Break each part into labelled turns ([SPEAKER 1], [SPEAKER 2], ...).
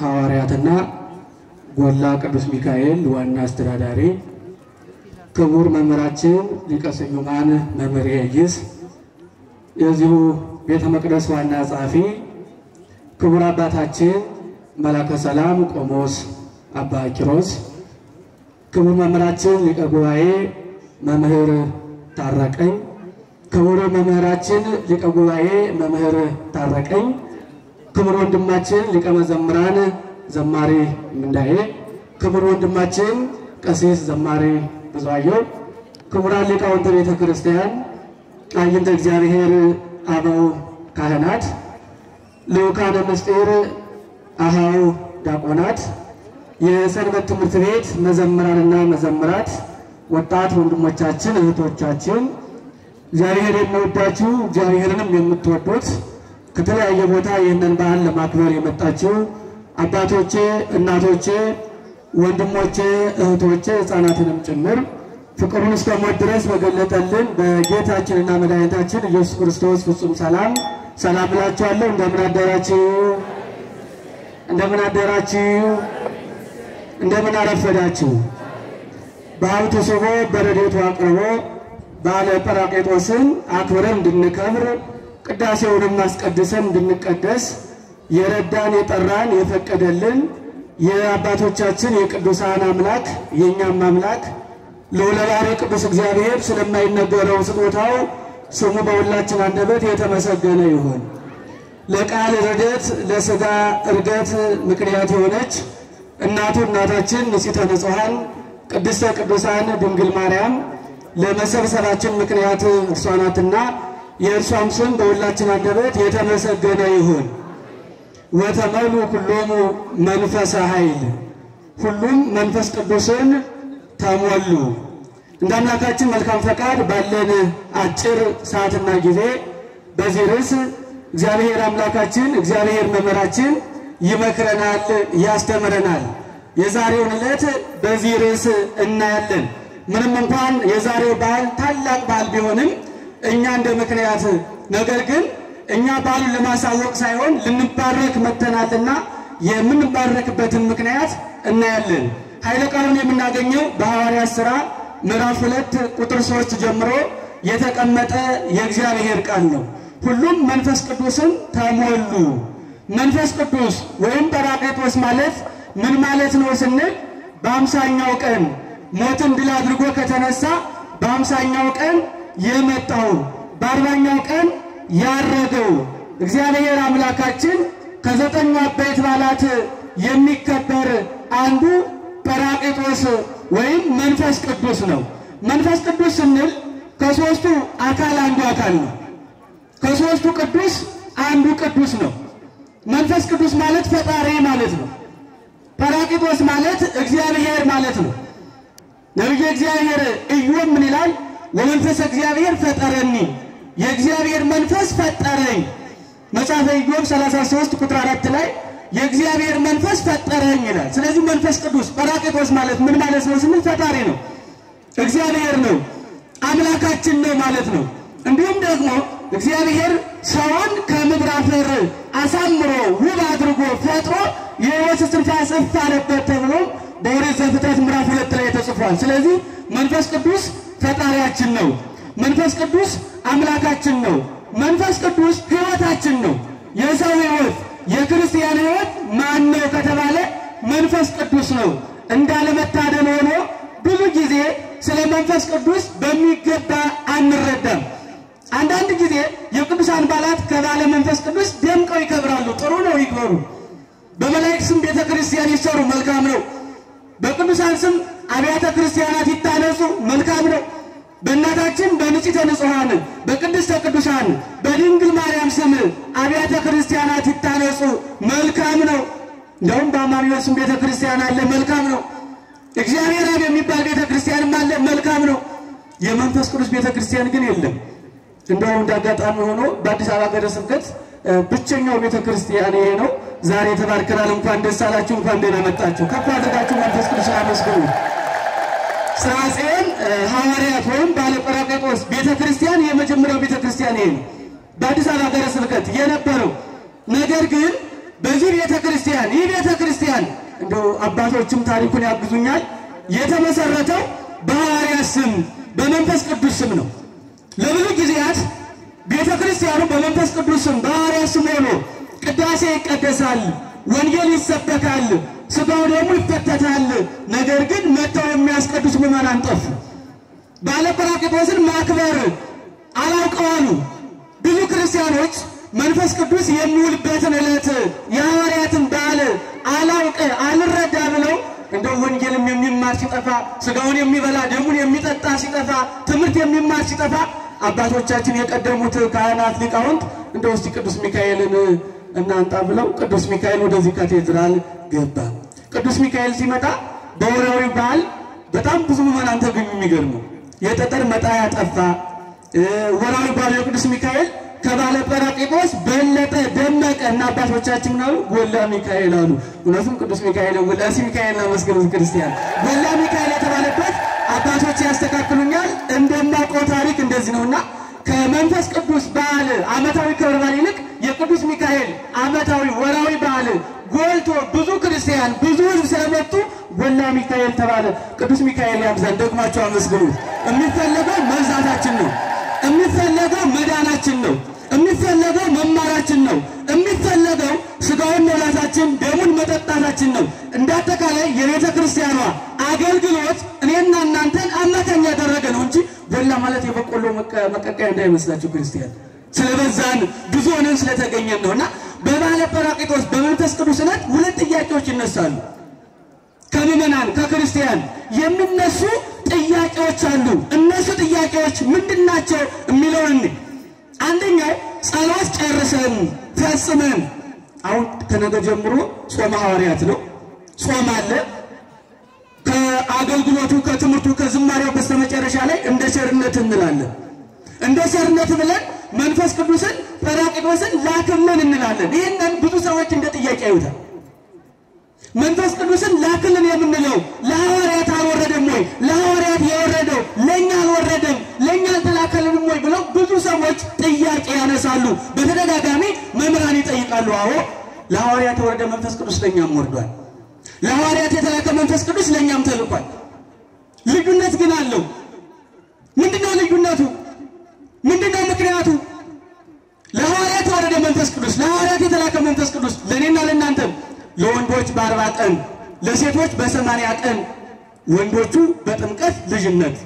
[SPEAKER 1] ሐዋርያትና ጎላ ቅዱስ ሚካኤል ዋና አስተዳዳሪ። ክቡር መምህራችን ሊቀ ስዩማን መምህር የይስ የዚሁ ቤተ መቅደስ ዋና ጸሐፊ። ክቡር አባታችን መላከ ሰላም ቆሞስ አባ ኪሮስ ክቡር መምህራችን ሊቀ ጉባኤ መምህር ታረቀኝ። ክቡር መምህራችን ሊቀ ጉባኤ መምህር ታረቀኝ ክቡር ወንድማችን ሊቀ መዘምራን ዘማሪ ምንዳዬ ክቡር ወንድማችን ቀሲስ ዘማሪ ብዙአየሁ ክቡራን ሊቃውንተ ቤተ ክርስቲያን ቃይንተ እግዚአብሔር አበው ካህናት ልዑካነ ምስጢር አሃው ዲያቆናት የሰንበት ትምህርት ቤት መዘምራንና መዘምራት ወጣት ወንድሞቻችን እህቶቻችን እግዚአብሔር የሚወዳችሁ እግዚአብሔርንም የምትወዱት ከተለያየ ቦታ ይህንን በዓል ለማክበር የመጣችሁ አባቶቼ፣ እናቶቼ፣ ወንድሞቼ፣ እህቶቼ ሕፃናትንም ጭምር ፍቅሩን እስከ ሞት ድረስ በገለጠልን በጌታችንና መድኃኒታችን ኢየሱስ ክርስቶስ ፍጹም ሰላም ሰላም እላችኋለሁ። እንደምን አደራችሁ? እንደምን አደራችሁ? እንደምን አረፈዳችሁ? በሀብቱ ስቦ በረድኤቱ አቅርቦ በዓለ ጰራቅሊጦስን አክብረን እንድንከብር ቅዳሴውንም አስቀድሰን እንድንቀደስ የረዳን የጠራን የፈቀደልን የአባቶቻችን የቅዱሳን አምላክ የእኛም አምላክ ልዑለ ቅዱስ እግዚአብሔር ስለማይነገረው ስጦታው ስሙ በሁላችን አንደበት የተመሰገነ ይሁን። ለቃል ርደት ለሥጋ እርገት ምክንያት የሆነች እናቱ እናታችን ንጽሕተ ንጹሐን ቅድስተ ቅዱሳን ድንግል ማርያም ለመሰብሰባችን ምክንያት እርሷ ናትና የእርሷም ስም በሁላችን አንደበት የተመሰገነ ይሁን። ወተመሉ ኩሎሙ መንፈሰ ኃይል ሁሉም መንፈስ ቅዱስን ተሞሉ። እንደ አምላካችን መልካም ፈቃድ ባለን አጭር ሰዓትና ጊዜ በዚህ ርዕስ እግዚአብሔር አምላካችን እግዚአብሔር መምህራችን ይመክረናል፣ ያስተምረናል። የዛሬውን ዕለት በዚህ ርዕስ እናያለን። ምንም እንኳን የዛሬው በዓል ታላቅ በዓል ቢሆንም እኛ እንደ ምክንያት ነገር ግን እኛ በዓሉን ለማሳወቅ ሳይሆን ልንባረክ መተናልና የምንባረክበትን ምክንያት እናያለን። ኃይለ ቃሉን የምናገኘው በሐዋርያት ሥራ ምዕራፍ ሁለት ቁጥር ሶስት ጀምሮ የተቀመጠ የእግዚአብሔር ቃል ነው። ሁሉም መንፈስ ቅዱስን ተሞሉ። መንፈስ ቅዱስ ወይም ጰራቅሊጦስ ማለት ምን ማለት ነው ስንል በአምሳኛው ቀን ሞትን ድል አድርጎ ከተነሳ በአምሳኛው ቀን የመጣው በአርባኛው ቀን ያረገው እግዚአብሔር አምላካችን ከዘጠኙ አበይት በዓላት የሚከበር አንዱ ጰራቅሊጦስ ወይም መንፈስ ቅዱስ ነው። መንፈስ ቅዱስ ስንል ከሦስቱ አካል አንዱ አካል ነው። ከሦስቱ ቅዱስ አንዱ ቅዱስ ነው። መንፈስ ቅዱስ ማለት ፈጣሪ ማለት ነው። ጰራቅሊጦስ ማለት እግዚአብሔር ማለት ነው። ነቢየ እግዚአብሔር ኢዮብ ምን ይላል? ወመንፈስ እግዚአብሔር ፈጠረኒ፣ የእግዚአብሔር መንፈስ ፈጠረኝ። መጽሐፈ ኢዮብ 33 ቁጥር 4 ላይ የእግዚአብሔር መንፈስ ፈጠረኝ ይላል። ስለዚህ መንፈስ ቅዱስ ጰራቅሊጦስ ማለት ምን ማለት ነው ስንል ፈጣሪ ነው፣ እግዚአብሔር ነው፣ አምላካችን ነው ማለት ነው። እንዲሁም ደግሞ እግዚአብሔር ሰውን ከምድር አፈር አሳምሮ ውብ አድርጎ ፈጥሮ የሕይወት እስትንፋስ እፍ አለበት ተብሎ በኦሪት ዘፍጥረት ምዕራፍ ሁለት ላይ ተጽፏል። ስለዚህ መንፈስ ቅዱስ ፈጣሪያችን ነው። መንፈስ ቅዱስ አምላካችን ነው። መንፈስ ቅዱስ ሕይወታችን ነው። የሰው ሕይወት የክርስቲያን ሕይወት ማን ነው ከተባለ መንፈስ ቅዱስ ነው። እንዳለመታደል ሆኖ ብዙ ጊዜ ስለ መንፈስ ቅዱስ በሚገባ አንረዳም። አንዳንድ ጊዜ የቅዱሳን በዓላት ከባለ መንፈስ ቅዱስ ደምቀው ይከብራሉ። ጥሩ ነው፣ ይክበሩ። በመላእክት ስም ቤተ ክርስቲያን ይሰሩ፣ መልካም ነው። በቅዱሳን ስም አብያተ ክርስቲያናት ይታነጹ፣ ነው። በእናታችን በንጽሕተ ንጹሐን በቅድስተ ቅዱሳን በድንግል ማርያም ስም አብያተ ክርስቲያናት ይታነጹ፣ መልካም ነው። እንደውም በአማኑኤል ስም ቤተ ክርስቲያን አለ፣ መልካም ነው። እግዚአብሔር አብ የሚባል ቤተ ክርስቲያንም አለ፣ መልካም ነው። የመንፈስ ቅዱስ ቤተ ክርስቲያን ግን የለም። እንደውም እንደ አጋጣሚ ሆኖ በአዲስ አበባ ሀገረ ስብከት ብቸኛው ቤተ ክርስቲያን ይሄ ነው። ዛሬ ተባርከናል። እንኳን ደስ አላችሁ፣ እንኳን ደህና መጣችሁ። ከፍ አድርጋችሁ መንፈስ ቅዱስ አመስግኑ። ስራጼን ሐዋርያት ወይም ባለጰራቅሊጦስ ቤተ ክርስቲያን የመጀመሪያው ቤተ ክርስቲያን ይሄ ነው፣ በአዲስ አበባ ሀገረ ስብከት የነበረው። ነገር ግን በዚህ ቤተ ክርስቲያን ይህ ቤተ ክርስቲያን እንደው አባቶችም ታሪኩን ያግዙኛል። የተመሰረተው በሐዋርያት ስም በመንፈስ ቅዱስ ስም ነው። ለብዙ ጊዜያት ቤተ ክርስቲያኑ በመንፈስ ቅዱስ ስም በሐዋርያት ስም ሆኖ ቅዳሴ ይቀደሳል፣ ወንጌል ይሰበካል፣ ሥጋው ደግሞ ይፈተታል። ነገር ግን መጥተው የሚያስቀድሱ ምዕመናን ጠፉ። ባለጰራቅሊጦስን ማክበር አላውቀዋሉ። ብዙ ክርስቲያኖች መንፈስ ቅዱስ የሚውልበትን ዕለት የሐዋርያትን በዓል አላውቅ አልረዳ ብለው እንደው ወንጌልም የሚማር ሲጠፋ ሥጋውን የሚበላ ደሙን የሚጠጣ ሲጠፋ ትምህርት የሚማር ሲጠፋ አባቶቻችን የቀደሙት ካህናት ሊቃውንት እንደው እስቲ ቅዱስ ሚካኤልን እናንጣ ብለው ቅዱስ ሚካኤል ወደዚህ ካቴድራል ገባ። ቅዱስ ሚካኤል ሲመጣ በወርሃዊ በዓል በጣም ብዙ ምዕመናን ተገኙ። የሚገርሙ የጠጠር መጣያ ጠፋ። ወርሃዊ በዓሉ የቅዱስ ሚካኤል ከባለ ጰራቅሊጦስ በለጠ ደመቀ እና አባቶቻችን ምናሉ ጎላ ሚካኤል አሉ። እውነቱም ቅዱስ ሚካኤል እስኪ ሚካኤል መስገኑ ክርስቲያን ጎላ ሚካኤል የተባለበት አባቶች ያስተካክሉኛል። እንደማውቀው ታሪክ እንደዚህ ነውና ከመንፈስ ቅዱስ በዓል ዓመታዊ ክብረ በዓል ይልቅ የቅዱስ ሚካኤል ዓመታዊ ወራዊ በዓል ጎልቶ ብዙ ክርስቲያን ብዙ ሕዝብ ስለመጡ ጎላ ሚካኤል ተባለ። ቅዱስ ሚካኤል ያብዛን። ደግማቸው አመስግኑት። የሚፈለገው መብዛታችን ነው። የሚፈለገው መዳናችን ነው። የሚፈለገው መማራችን ነው። የሚፈለገው ስጋውን መብላታችን፣ ደሙን መጠጣታችን ነው። እንዳጠቃላይ የቤተ ክርስቲያኗ አገልግሎት እኔና እናንተን አማካኝ ያደረገ ነው እንጂ ጎላ ማለት የበቆሎ መቀቀያ እንዳይመስላችሁ ክርስቲያን ስለበዛን ብዙ ሆነን ስለተገኘን ነው። እና በባለ ጰራቅሊጦስ በመንፈስ ቅዱስ ዕለት ሁለት ጥያቄዎች ይነሳሉ። ከምዕመናን ከክርስቲያን የሚነሱ ጥያቄዎች አሉ። እነሱ ጥያቄዎች ምንድን ናቸው የሚለውን አንደኛው ጸሎት ጨርሰን ፈጽመን አሁን ከነገ ጀምሮ ጾመ ሐዋርያት ነው። ጾም አለ። ከአገልግሎቱ ከትምህርቱ ከዝማሬው በስተመጨረሻ ላይ እንደ ቸርነት እንላለን። እንደ ቸርነት ብለን መንፈስ ቅዱስን ጰራቅሊጦስን ላክልን እንላለን። ይህንን ብዙ ሰዎች እንደ ጥያቄ ያዩታል። መንፈስ ቅዱስን ላክልን የምንለው ለሐዋርያት አልወረደም ወይ? ለሐዋርያት የወረደው ለእኛ አልወረደም፣ ለእኛ ወይ ብለው ብዙ ሰዎች ጥያቄ ያነሳሉ። በተደጋጋሚ መምህራን ይጠይቃሉ። አዎ ለሐዋርያት የወረደ መንፈስ ቅዱስ ለእኛም ወርዷል። ለሐዋርያት የተላከ መንፈስ ቅዱስ ለእኛም ተልኳል። ልዩነት ግን አለው። ምንድነው ልዩነቱ? ምንድነው ምክንያቱ? ለሐዋርያት የወረደ መንፈስ ቅዱስ ለሐዋርያት የተላከ መንፈስ ቅዱስ ለእኔና ለእናንተም ለወንዶች በአርባ ቀን ለሴቶች በሰማንያ ቀን ወንዶቹ በጥምቀት ልጅነት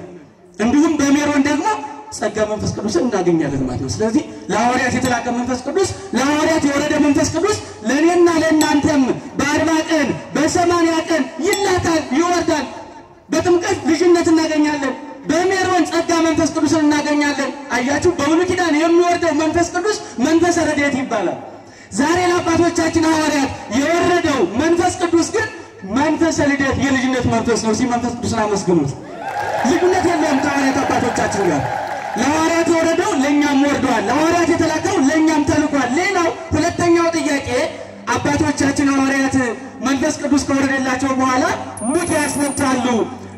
[SPEAKER 1] እንዲሁም በሜሮን ደግሞ ጸጋ መንፈስ ቅዱስን እናገኛለን ማለት ነው። ስለዚህ ለሐዋርያት የተላከ መንፈስ ቅዱስ ለሐዋርያት የወረደ መንፈስ ቅዱስ ለእኔና ለእናንተም በአርባ ቀን በሰማንያ ቀን ይላካል፣ ይወርዳል። በጥምቀት ልጅነት እናገኛለን። በሜሮን ጸጋ መንፈስ ቅዱስን እናገኛለን። አያችሁ፣ በብሉይ ኪዳን የሚወርደው መንፈስ ቅዱስ መንፈሰ ረድኤት ይባላል። ዛሬ ለአባቶቻችን ሐዋርያት የወረደው መንፈስ ቅዱስ ግን መንፈሰ ልደት የልጅነት መንፈስ ነው። ሲ መንፈስ ቅዱስን አመስግኑት። ልዩነት የለውም ከሐዋርያት አባቶቻችን ጋር። ለሐዋርያት የወረደው ለእኛም ወርደዋል። ለሐዋርያት የተላከው ለእኛም ተልኳል። ሌላው ሁለተኛው ጥያቄ አባቶቻችን ሐዋርያት መንፈስ ቅዱስ ከወረደላቸው በኋላ ሙት ያስነታሉ፣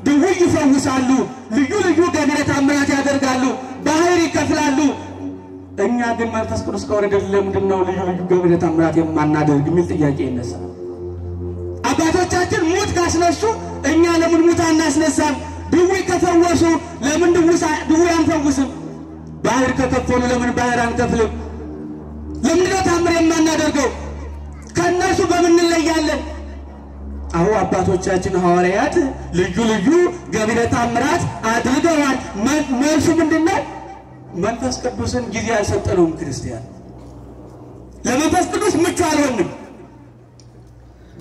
[SPEAKER 1] ድውይ ይፈውሳሉ፣ ልዩ ልዩ ገቢረ ተአምራት ያደርጋሉ፣ ባህር ይከፍላሉ። እኛ ግን መንፈስ ቅዱስ ከወረደልን ለምንድን ነው ልዩ ልዩ ገቢረ ተአምራት የማናደርግ የሚል ጥያቄ ይነሳል። አባቶቻችን ሙት ካስነሱ እኛ ለምን ሙት አናስነሳም? ድውይ ከፈወሱ ለምን ድውይ አንፈውስም? ባህር ከከፈሉ ለምን ባህር አንከፍልም? ለምንድነው ታምር የማናደርገው? ከእነርሱ በምን እንለያለን? አሁ አባቶቻችን ሐዋርያት ልዩ ልዩ ገቢረ ተአምራት አድርገዋል። መልሱ ምንድን ነው? መንፈስ ቅዱስን ጊዜ አልሰጠነውም። ክርስቲያን ለመንፈስ ቅዱስ ምቹ አልሆንም።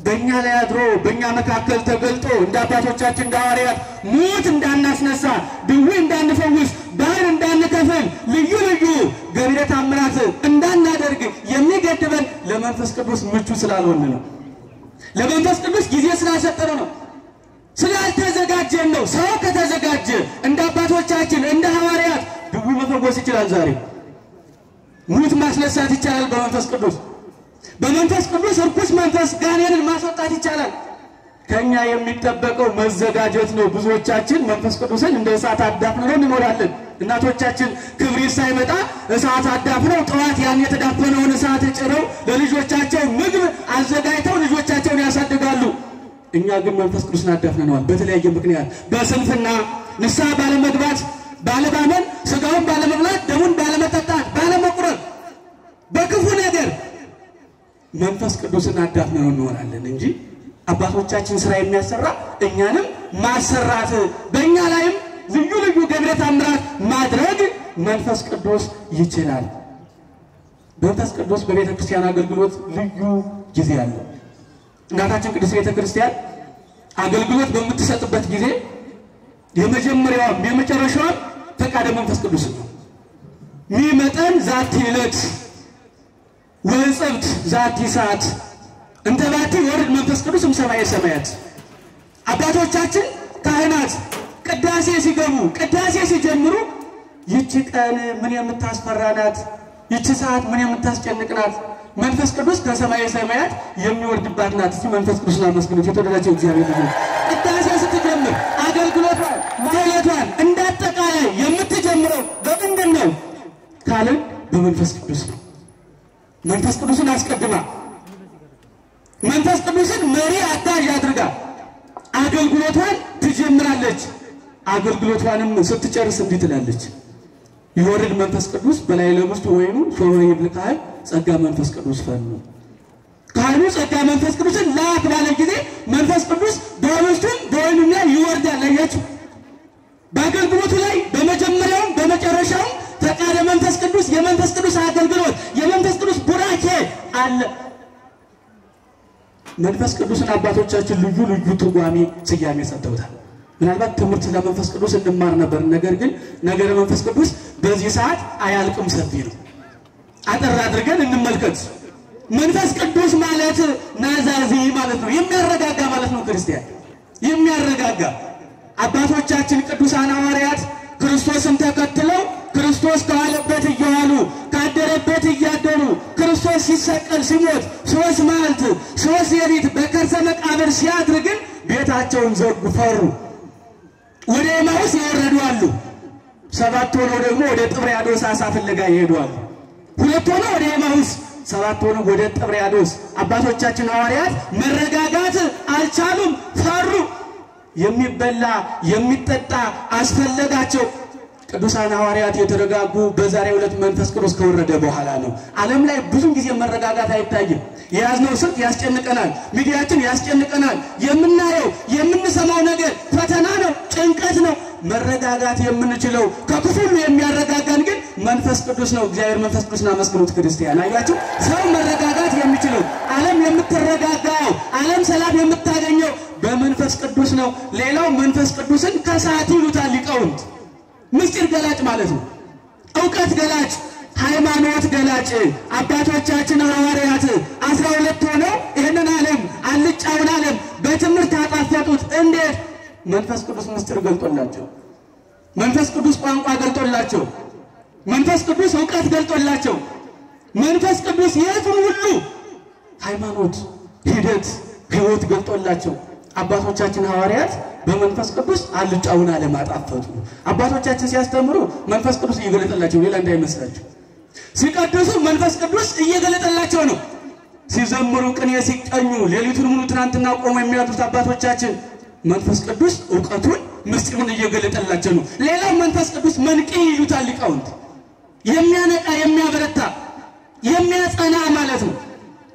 [SPEAKER 1] በእኛ ላይ አድሮ በእኛ መካከል ተገልጦ እንደ አባቶቻችን እንደ ሐዋርያት ሙት እንዳናስነሳ፣ ድውይ እንዳንፈውስ፣ ባህር እንዳንከፍል፣ ልዩ ልዩ ገቢረ ተአምራት እንዳናደርግ የሚገድበን ለመንፈስ ቅዱስ ምቹ ስላልሆን ነው። ለመንፈስ ቅዱስ ጊዜ ስላልሰጠነው ነው። ስላልተዘጋጀን ነው። ሰው ከተዘጋጀ እንደ አባቶቻችን እንደ ሐዋርያት ድውይ መፈወስ ይችላል። ዛሬ ሙት ማስነሳት ይቻላል በመንፈስ ቅዱስ። በመንፈስ ቅዱስ እርኩስ መንፈስ ጋኔንን ማስወጣት ይቻላል። ከኛ የሚጠበቀው መዘጋጀት ነው። ብዙዎቻችን መንፈስ ቅዱስን እንደ እሳት አዳፍነው እንኖራለን። እናቶቻችን ክብሪት ሳይመጣ እሳት አዳፍነው ጠዋት ያን የተዳፈነውን እሳት ጭረው ለልጆቻቸው ምግብ አዘጋጅተው ልጆቻቸውን ያሳድጋሉ። እኛ ግን መንፈስ ቅዱስን አዳፍነነዋል። በተለያየ ምክንያት በስንፍና ንስሐ ባለመግባት፣ ባለማመን፣ ስጋውን ባለመብላት፣ ደሙን ባለመጠጣት፣ መንፈስ ቅዱስን አዳፍነነው እንሆናለን እንጂ አባቶቻችን ስራ የሚያሰራ እኛንም ማሰራት በእኛ ላይም ልዩ ልዩ ገብረ ተአምራት ማድረግ መንፈስ ቅዱስ ይችላል። መንፈስ ቅዱስ በቤተ ክርስቲያን አገልግሎት ልዩ ጊዜ አለው። እናታችን ቅድስት ቤተ ክርስቲያን አገልግሎት በምትሰጥበት ጊዜ የመጀመሪያዋም የመጨረሻዋም ፈቃደ መንፈስ ቅዱስ ነው። ሚመጠን ዛቲ ዕለት ወዕፀብት ዛቲ ሰዓት እንተ ባቲ ወርድ መንፈስ ቅዱስ እምሰማየ ሰማያት። አባቶቻችን ካህናት ቅዳሴ ሲገቡ ቅዳሴ ሲጀምሩ ይቺ ቀን ምን የምታስፈራ ናት፣ ይቺ ሰዓት ምን የምታስጨንቅ ናት፣ መንፈስ ቅዱስ ከሰማየ ሰማያት የሚወርድባት ናት። እስቲ መንፈስ ቅዱስን አመስግኑት። የተወደዳቸው እግዚአብሔር ቅዳሴ ስትጀምር አገልግሎቷን ማህሌቷን እንዳጠቃላይ የምትጀምረው በምንድን ነው ካልን በመንፈስ ቅዱስ ነው። መንፈስ ቅዱስን አስቀድማ መንፈስ ቅዱስን መሪ አጋዥ አድርጋ አገልግሎቷን ትጀምራለች። አገልግሎቷንም ስትጨርስ እንዲህ ትላለች፣ ይወርድ መንፈስ ቅዱስ በላይ ለውስጥ ወይኑ ሶበ ይብል ካህን ጸጋ መንፈስ ቅዱስ ፈኑ። ካህኑ ጸጋ መንፈስ ቅዱስን ላክ ባለ ጊዜ መንፈስ ቅዱስ በውስጡም በወይኑም ላይ ይወርዳል። አያችሁ፣ በአገልግሎቱ ላይ በመጀመሪያውም በመጨረሻውም ፈቃደ መንፈስ ቅዱስ የመንፈስ ቅዱስ አገልግሎት አለ። መንፈስ ቅዱስን አባቶቻችን ልዩ ልዩ ትርጓሜ ስያሜ ሰጥተውታል። ምናልባት ትምህርት ስለ መንፈስ ቅዱስ እንማር ነበር። ነገር ግን ነገረ መንፈስ ቅዱስ በዚህ ሰዓት አያልቅም፣ ሰፊ ነው። አጠር አድርገን እንመልከት። መንፈስ ቅዱስ ማለት ናዛዚ ማለት ነው፣ የሚያረጋጋ ማለት ነው። ክርስቲያን የሚያረጋጋ አባቶቻችን ቅዱሳን ሐዋርያት ክርስቶስን ተከትለው ክርስቶስ ከዋለበት እየዋሉ ካደረበት እያደሩ ክርስቶስ ሲሰቀል ሲሞት ሶስት መዓልት ሶስት ሌሊት በከርሰ መቃብር ሲያድር ግን ቤታቸውን ዘጉ፣ ፈሩ። ወደ ኤማሁስ የወረዱ አሉ። ሰባት ሆነው ደግሞ ወደ ጥብርያዶስ አሳ ፍለጋ ይሄዱ አሉ። ሁለት ሆነው ወደ ኤማሁስ፣ ሰባት ሆነው ወደ ጥብርያዶስ። አባቶቻችን ሐዋርያት መረጋጋት አልቻሉም፣ ፈሩ። የሚበላ የሚጠጣ አስፈለጋቸው። ቅዱሳን ሐዋርያት የተረጋጉ በዛሬው ዕለት መንፈስ ቅዱስ ከወረደ በኋላ ነው። ዓለም ላይ ብዙ ጊዜ መረጋጋት አይታይም። የያዝነው ስልክ ያስጨንቀናል፣ ሚዲያችን ያስጨንቀናል። የምናየው የምንሰማው ነገር ፈተና ነው፣ ጭንቀት ነው። መረጋጋት የምንችለው ከክፉ የሚያረጋጋን ግን መንፈስ ቅዱስ ነው። እግዚአብሔር መንፈስ ቅዱስን አመስግኑት ክርስቲያን። አያችሁ፣ ሰው መረጋጋት የሚችለው ዓለም የምትረጋጋው ዓለም ሰላም የምታገኘው ቅዱስ ነው። ሌላው መንፈስ ቅዱስን ከሰዓት ይሉታል ሊቃውንት ምስጢር ገላጭ ማለት ነው። እውቀት ገላጭ፣ ሃይማኖት ገላጭ። አባቶቻችን ሐዋርያት አስራ ሁለት ሆነው ይህንን ዓለም አልጫውን ዓለም በትምህርት አጣፈጡት። እንዴት? መንፈስ ቅዱስ ምስጢር ገልጦላቸው፣ መንፈስ ቅዱስ ቋንቋ ገልጦላቸው፣ መንፈስ ቅዱስ እውቀት ገልጦላቸው፣ መንፈስ ቅዱስ የቱን ሁሉ ሃይማኖት፣ ሂደት፣ ህይወት ገልጦላቸው አባቶቻችን ሐዋርያት በመንፈስ ቅዱስ አልጫውን ዓለም አጣፈጡ። አባቶቻችን ሲያስተምሩ መንፈስ ቅዱስ እየገለጠላቸው ሌላ እንዳይመስላቸው፣ ሲቀድሱ መንፈስ ቅዱስ እየገለጠላቸው ነው። ሲዘምሩ ቅኔ ሲቀኙ ሌሊቱን ሙሉ ትናንትና ቆሞ የሚያድሩት አባቶቻችን መንፈስ ቅዱስ እውቀቱን ምስጢሩን እየገለጠላቸው ነው። ሌላው መንፈስ ቅዱስ መንቄ ይሉታል ሊቃውንት፣ የሚያነቃ የሚያበረታ የሚያጸና ማለት ነው።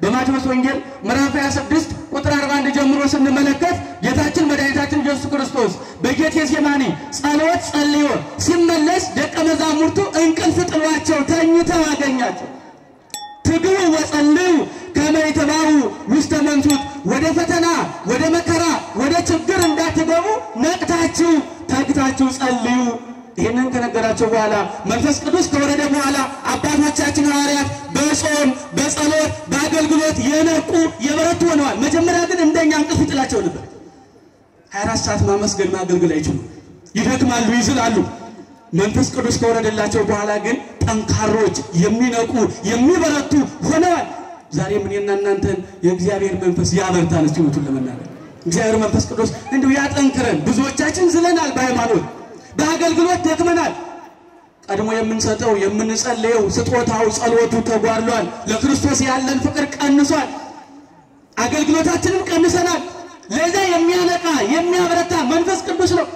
[SPEAKER 1] በማቴዎስ ወንጌል ምዕራፍ 26 ቁጥር 41 ጀምሮ ስንመለከት ጌታችን መድኃኒታችን ኢየሱስ ክርስቶስ በጌቴሴማኒ ጸሎት ጸልዮ ሲመለስ ደቀ መዛሙርቱ እንቅልፍ ጥሏቸው ተኝተው አገኛቸው። ትግቡ ወጸልዩ ከመ ይትባኡ ውስተ መንሱት፣ ወደ ፈተና ወደ መከራ ወደ ችግር እንዳትገቡ ነቅታችሁ ተግታችሁ ጸልዩ። ይህንን ከነገራቸው በኋላ መንፈስ ቅዱስ ከወረደ በኋላ አባቶቻችን ሐዋርያት በጾም በጸሎት በአገልግሎት የነቁ የበረቱ ሆነዋል። መጀመሪያ ግን እንደኛ እንቅልፍ ይጥላቸው ነበር። 24 ሰዓት ማመስገን ማገልገል አይችሉም። ይደክማሉ፣ ይዝላሉ። መንፈስ ቅዱስ ከወረደላቸው በኋላ ግን ጠንካሮች፣ የሚነቁ የሚበረቱ ሆነዋል። ዛሬም እኔና እናንተን የእግዚአብሔር መንፈስ ያበርታን። እውነቱን ለመናገር እግዚአብሔር መንፈስ ቅዱስ እንዲሁ ያጠንክረን። ብዙዎቻችን ዝለናል፣ በሃይማኖት በአገልግሎት ደክመናል። ቀድሞ የምንሰጠው የምንጸልየው ስጦታው ጸሎቱ ተጓድሏል። ለክርስቶስ ያለን ፍቅር ቀንሷል። አገልግሎታችንም ቀንሰናል። ለዛ የሚያነቃ የሚያበረታ መንፈስ ቅዱስ ነው።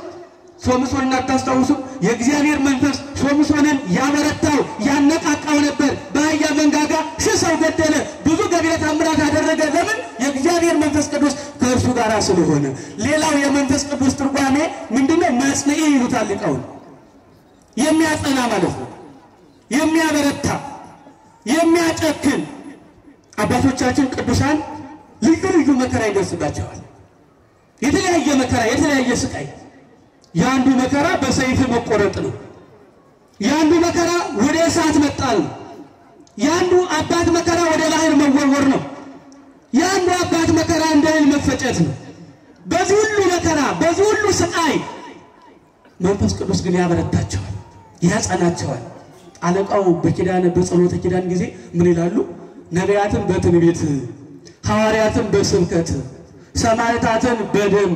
[SPEAKER 1] ሶምሶን እናታስታውሱ? የእግዚአብሔር መንፈስ ሶምሶንን ያበረታው ያነቃቃው ነበር። በአህያ መንጋጋ ሺህ ሰው ገደለ፣ ብዙ ገቢረ ተአምራት አደረገ። ለምን? የእግዚአብሔር መንፈስ ቅዱስ ከእርሱ ጋር ስለሆነ። ሌላው የመንፈስ ቅዱስ ትርጓሜ ምንድነው? መጽንዒ ይሉታል ሊቃውንት። የሚያጸና ማለት ነው። የሚያበረታ የሚያጨክን። አባቶቻችን ቅዱሳን ልዩ ልዩ መከራ ይደርስባቸዋል። የተለያየ መከራ፣ የተለያየ ስቃይ የአንዱ መከራ በሰይፍ መቆረጥ ነው። የአንዱ መከራ ወደ እሳት መጣል ነው። የአንዱ አባት መከራ ወደ ባህር መወርወር ነው። የአንዱ አባት መከራ እንደ እህል መፈጨት ነው። በዚህ ሁሉ መከራ፣ በዚህ ሁሉ ስቃይ መንፈስ ቅዱስ ግን ያበረታቸዋል፣ ያጸናቸዋል። አለቃው በኪዳነ በጸሎተ ኪዳን ጊዜ ምን ይላሉ? ነቢያትን በትንቢት ሐዋርያትን በስብከት ሰማዕታትን በደም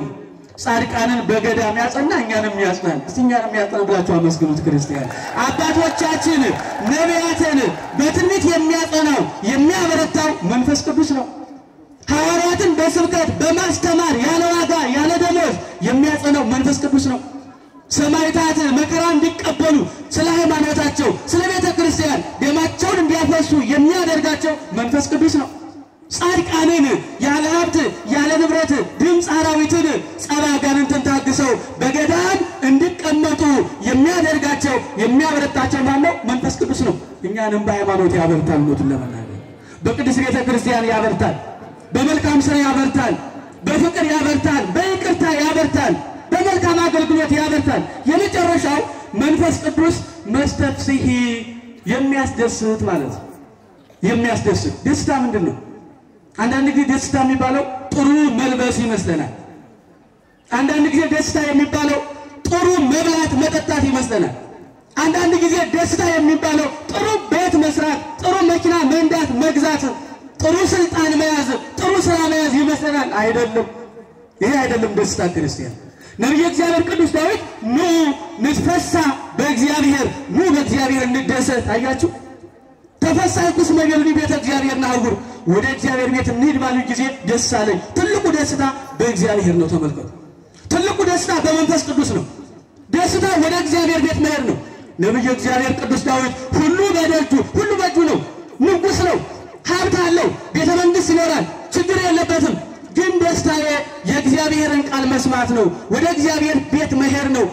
[SPEAKER 1] ጻድቃንን በገዳም ያጸና እኛንም ያጽናል። እስቲ እኛንም ያጽናል ብላችሁ አመስግኑት። ክርስቲያን አባቶቻችን ነቢያትን በትንቢት የሚያጸናው የሚያበረታው መንፈስ ቅዱስ ነው። ሐዋርያትን በስብከት በማስተማር ያለ ዋጋ ያለ ደሞዝ የሚያጸናው መንፈስ ቅዱስ ነው። ሰማዕታት መከራ እንዲቀበሉ ስለ ሃይማኖታቸው፣ ስለ ቤተ ክርስቲያን ደማቸውን እንዲያፈሱ የሚያደርጋቸው መንፈስ ቅዱስ ነው። ጻድቃንን ያለ ሀብት ያለ ንብረት ድምፅ አራዊትን ጸባ አጋንንትን ታግሰው በገዳም እንዲቀመጡ የሚያደርጋቸው የሚያበረታቸው ማን ነው? መንፈስ ቅዱስ ነው። እኛንም በሃይማኖት ያበርታል። ሞቱን ለመናገር በቅዱስ ቤተ ክርስቲያን ያበርታል። በመልካም ስራ ያበርታል። በፍቅር ያበርታል። በይቅርታ ያበርታል። በመልካም አገልግሎት ያበርታል። የመጨረሻው መንፈስ ቅዱስ መስተፍስሒ የሚያስደስት ማለት ነው። የሚያስደስት ደስታ ምንድን ነው? አንዳንድ ጊዜ ደስታ የሚባለው ጥሩ መልበስ ይመስለናል። አንዳንድ ጊዜ ደስታ የሚባለው ጥሩ መብላት መጠጣት ይመስለናል። አንዳንድ ጊዜ ደስታ የሚባለው ጥሩ ቤት መስራት፣ ጥሩ መኪና መንዳት፣ መግዛት፣ ጥሩ ስልጣን መያዝ፣ ጥሩ ስራ መያዝ ይመስለናል። አይደለም። ይሄ አይደለም ደስታ ክርስቲያን። ነቢየ እግዚአብሔር ቅዱስ ዳዊት ኑ ንትፈሳ በእግዚአብሔር ኑ በእግዚአብሔር እንደሰት። አያችሁ ተፈሳይኩ እስመ ቤሉኒ ቤተ እግዚአብሔር ናሁር ወደ እግዚአብሔር ቤት እንሂድ ባሉ ጊዜ ደስ አለኝ። ትልቁ ደስታ በእግዚአብሔር ነው። ተመልከቱ። ትልቁ ደስታ በመንፈስ ቅዱስ ነው። ደስታ ወደ እግዚአብሔር ቤት መሄድ ነው። ነቢየ እግዚአብሔር ቅዱስ ዳዊት ሁሉ በደጁ ሁሉ በእጁ ነው። ንጉሥ ነው። ሀብት አለው። ቤተ መንግሥት ይኖራል። ችግር የለበትም። ግን ደስታዬ የእግዚአብሔርን ቃል መስማት ነው። ወደ እግዚአብሔር ቤት መሄድ ነው።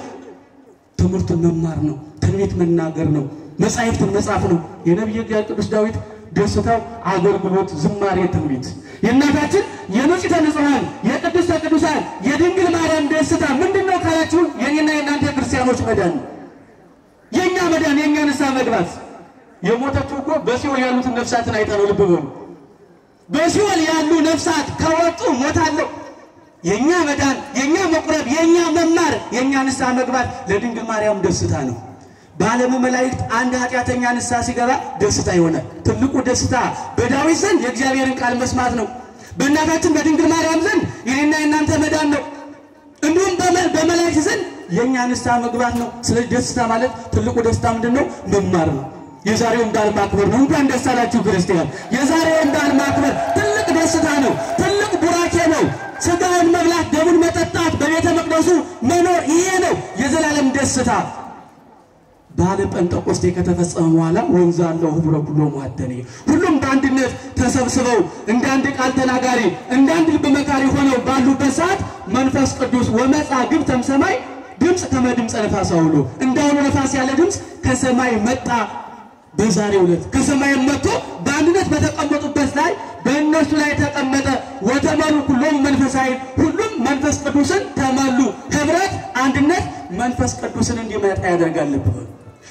[SPEAKER 1] ትምህርቱን መማር ነው። ትንቢት መናገር ነው። መጻሕፍትን መጻፍ ነው። የነቢየ እግዚአብሔር ቅዱስ ዳዊት ደስታው አገልግሎት፣ ዝማሬ፣ ትንቢት የእናታችን የንጽሕተ ንጹሐን የቅድስተ ቅዱሳን የድንግል ማርያም ደስታ ምንድን ነው ካላችሁ የኔና የእናንተ የክርስቲያኖች መዳን የእኛ መዳን የእኛ ንስሐ መግባት። የሞተችው እኮ በሲኦል ያሉትን ነፍሳትን አይታ ነው። ልብ በሉ። በሲኦል ያሉ ነፍሳት ከወጡ አለው። የእኛ መዳን፣ የእኛ መቁረብ፣ የእኛ መማር፣ የእኛ ንስሐ መግባት ለድንግል ማርያም ደስታ ነው። በዓለሙ መላእክት አንድ ኃጢአተኛ ንስሐ ሲገባ ደስታ ይሆናል። ትልቁ ደስታ በዳዊት ዘንድ የእግዚአብሔርን ቃል መስማት ነው። በእናታችን በድንግል ማርያም ዘንድ የኔና የእናንተ መዳን ነው። እንዲሁም በመላእክት ዘንድ የእኛ ንስሐ መግባት ነው። ስለዚህ ደስታ ማለት ትልቁ ደስታ ምንድን ነው? መማር ነው። የዛሬውን በዓል ማክበር ነው። እንኳን ደስ አላችሁ ክርስቲያን። የዛሬውን በዓል ማክበር ትልቅ ደስታ ነው። ትልቅ ቡራኬ ነው። ስጋውን መብላት፣ ደሙን መጠጣት፣ በቤተ መቅደሱ መኖር ይሄ ነው የዘላለም ደስታ። በዓለ ጴንጠቆስቴ ከተፈጸመ በኋላ ወንዝ አለው ህብረ ኩሎ ማደኔ ሁሉም በአንድነት ተሰብስበው እንደ አንድ ቃል ተናጋሪ እንደ አንድ ልብ መካሪ ሆነው ባሉበት ሰዓት መንፈስ ቅዱስ ወመጻ ግብተም ሰማይ ድምፅ ከመ ድምፀ ነፋስ አውሎ እንዳውሎ ነፋስ ያለ ድምፅ ከሰማይ መጣ። በዛሬው ዕለት ከሰማይ መጥቶ በአንድነት በተቀመጡበት ላይ በእነሱ ላይ ተቀመጠ። ወተመሉ ሁሉም መንፈሳዊ ሁሉም መንፈስ ቅዱስን ተመሉ። ህብረት፣ አንድነት መንፈስ ቅዱስን እንዲመጣ ያደርጋል።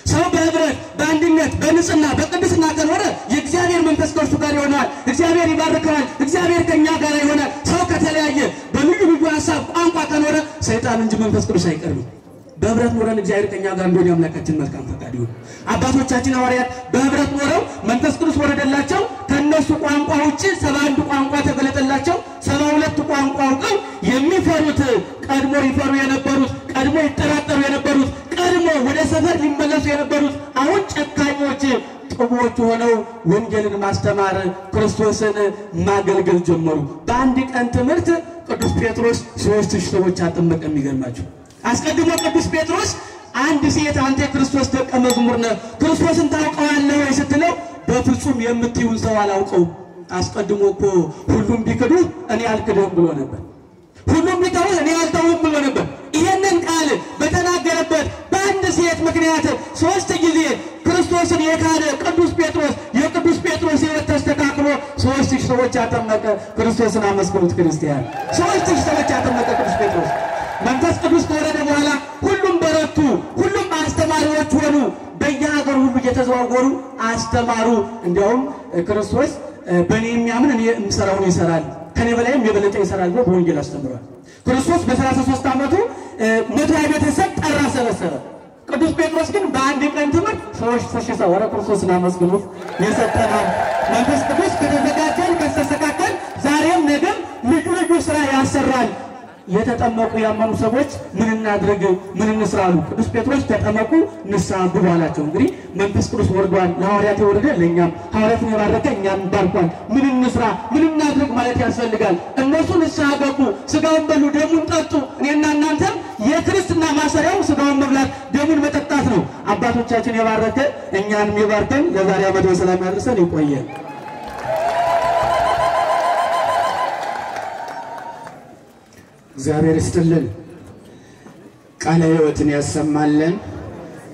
[SPEAKER 1] ሰው በህብረት በአንድነት በንጽህና በቅድስና ከኖረ የእግዚአብሔር መንፈስ ከእርሱ ጋር ይሆናል። እግዚአብሔር ይባርከዋል። እግዚአብሔር ከእኛ ጋር ይሆናል። ሰው ከተለያየ በልዩ ልዩ ሀሳብ ቋንቋ ከኖረ ሰይጣን እንጂ መንፈስ ቅዱስ አይቀርብም። በህብረት ኖረን እግዚአብሔር ከኛ ጋር እንደሆነ የአምላካችን መልካም ፈቃድ ይሁን። አባቶቻችን ሐዋርያት በህብረት ኖረው መንፈስ ቅዱስ ወረደላቸው። ከእነሱ ቋንቋ ውጭ ሰባ አንድ ቋንቋ ተገለጠላቸው። ሰባ ሁለት ቋንቋ አውቀው የሚፈሩት ቀድሞ ይፈሩ የነበሩት ቀድሞ ይጠራጠሩ የነበሩት ቀድሞ ወደ ሰፈር ሊመለሱ የነበሩት አሁን ጨካኞች ጥቦች ሆነው ወንጌልን ማስተማር ክርስቶስን ማገልገል ጀመሩ። በአንድ ቀን ትምህርት ቅዱስ ጴጥሮስ ሶስት ሺህ ሰዎች አጠመቀ። የሚገርማቸው አስቀድሞ ቅዱስ ጴጥሮስ አንድ ሴት አንተ የክርስቶስ ደቀ መዝሙር ነህ፣ ክርስቶስን ታውቀዋለህ ወይ ስትለው በፍጹም የምትይውን ሰው አላውቀውም። አስቀድሞ እኮ ሁሉም ቢክዱ እኔ አልክድህም ብሎ ነበር። ሁሉም ቢተውህ እኔ አልተውም ብሎ ነበር። ይህንን ቃል በተናገረበት በአንድ ሴት ምክንያት ሶስት ጊዜ ክርስቶስን የካደ ቅዱስ ጴጥሮስ የቅዱስ ጴጥሮስ ሕይወት ተስተካክሎ ሶስት ሺህ ሰዎች ያጠመቀ ክርስቶስን አመስግኑት ክርስቲያን። ሶስት ሺህ ሰዎች ያጠመቀ ቅዱስ ጴጥሮስ መንፈስ ቅዱስ ከወረደ በኋላ ሁሉም በረቱ፣ ሁሉም አስተማሪዎች ሆኑ። በየሀገሩ ሁሉ እየተዘዋወሩ አስተማሩ። እንዲያውም ክርስቶስ በእኔ የሚያምን እኔ የምሰራውን ይሰራል ከኔ በላይም የበለጠ ይሰራል ብሎ በወንጌል አስተምሯል። ክርስቶስ በሰላሳ ሦስት ዓመቱ መቶ ቤተሰብ ጠራ፣ ሰበሰበ። ቅዱስ ጴጥሮስ ግን በአንድ ቀን ትምህርት ሰዎች ሺህ ሰው ወረ ክርስቶስን አመስግኑት የሰጠናል። መንፈስ ቅዱስ ከተዘጋጀን ከተስተካከል ዛሬም ነገም ልዩ ልዩ ስራ ያሰራል። የተጠመቁ ያመኑ ሰዎች ምን እናድርግ? ምን እንስራ አሉ። ቅዱስ ጴጥሮስ ተጠመቁ፣ ንስሐ ግቡ አላቸው። እንግዲህ መንፈስ ቅዱስ ወርዷል። ለሐዋርያት የወረደ ለእኛም ሐዋርያትን የባረከ እኛም ባርኳል። ምን እንስራ? ምን እናድርግ ማለት ያስፈልጋል። እነሱ ንስሐ ገቡ፣ ስጋውን በሉ፣ ደሙን ጠጡ። እኔና እናንተም የክርስትና ማሰሪያው ስጋውን መብላት፣ ደሙን መጠጣት ነው። አባቶቻችን የባረከ እኛንም የባርከን ለዛሬ ዓመት በሰላም ያደርሰን ይቆየን።
[SPEAKER 2] እግዚአብሔር ይስጥልን። ቃለ ሕይወትን ያሰማልን።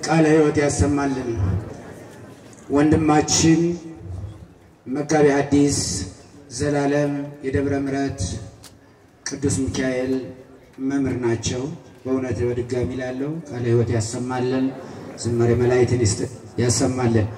[SPEAKER 2] ቃለ ሕይወት ያሰማልን። ወንድማችን መጋቢ ሐዲስ ዘላለም የደብረ ምሕረት ቅዱስ ሚካኤል መምህር ናቸው። በእውነት በድጋሚ ላለው ቃለ ሕይወት ያሰማልን። ዝማሬ መላእክትን ያሰማልን።